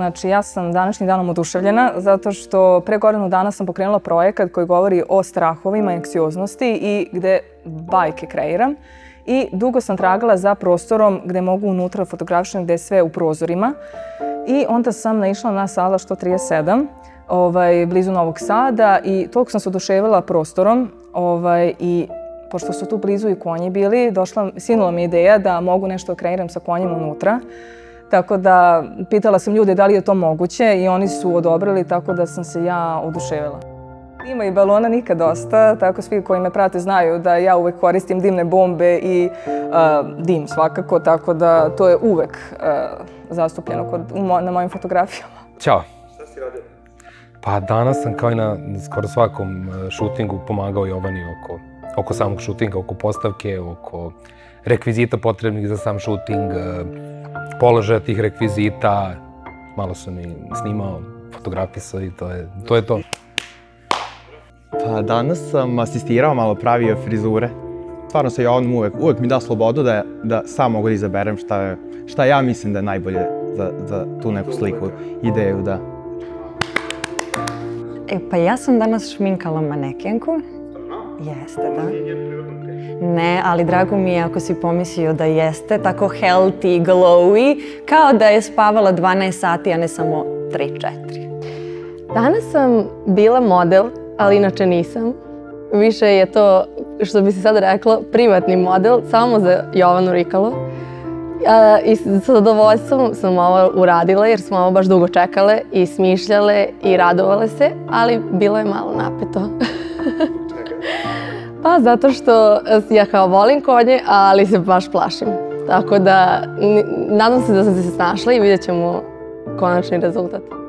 Znači, ja sam današnjim danom oduševljena zato što pre godinu dana sam pokrenula projekat koji govori o strahovima i anksioznosti i gde bajke kreiram. I dugo sam tragala za prostorom gde mogu unutra fotografišem gde je sve u prozorima. I onda sam naišla na sala 137, ovaj, blizu Novog Sada i toliko sam se oduševila prostorom ovaj, i pošto su tu blizu i konji bili, došla, sinula mi ideja da mogu nešto da kreiram sa konjem unutra. Tako da pitala sam ljude da li je to moguće i oni su odobrili, tako da sam se ja oduševila. Ima i balona nikad dosta, tako svi koji me prate znaju da ja uvek koristim dimne bombe i uh, dim svakako, tako da to je uvek uh, zastupljeno kod, mo, na mojim fotografijama. Ćao. Šta si radio? Pa danas sam kao i na skoro svakom šutingu pomagao Jovani oko, oko samog šutinga, oko postavke, oko rekvizita potrebnih za sam šuting, položaja tih rekvizita, malo sam i snimao, fotografisao i to je to. Je to. Pa danas sam asistirao, malo pravio frizure. Stvarno sa Jovanom uvek, uvek mi da slobodu da, da sam mogu da izaberem šta, šta ja mislim da je najbolje za, za tu neku sliku, ideju, da. E, pa ja sam danas šminkala manekenku. Jeste, da. Ne, ali drago mi je ako si pomislio da jeste tako healthy, glowy, kao da je spavala 12 sati, a ne samo 3-4. Danas sam bila model, ali inače nisam. Više je to, što bi se sad reklo, privatni model, samo za Jovanu Rikalo. I sa zadovoljstvom sam ovo uradila jer smo ovo baš dugo čekale i smišljale i radovale se, ali bilo je malo napeto. Pa zato što ja kao volim konje, ali se baš plašim. Tako da nadam se da sam se snašla i vidjet ćemo konačni rezultat.